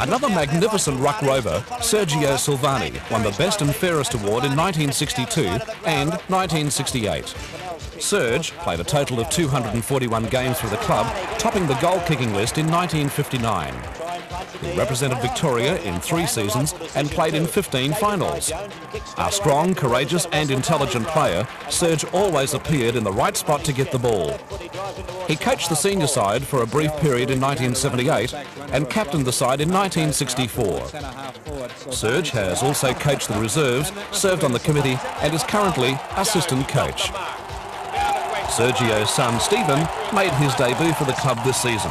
Another magnificent ruck rover, Sergio Silvagni, won the Best and Fairest Award in 1962 and 1968. Serge played a total of 241 games for the club, topping the goal-kicking list in 1959. He represented Victoria in three seasons and played in 15 finals. A strong, courageous and intelligent player, Serge always appeared in the right spot to get the ball. He coached the senior side for a brief period in 1978 and captained the side in 1964. Serge has also coached the reserves, served on the committee and is currently assistant coach. Sergio's son Stephen made his debut for the club this season.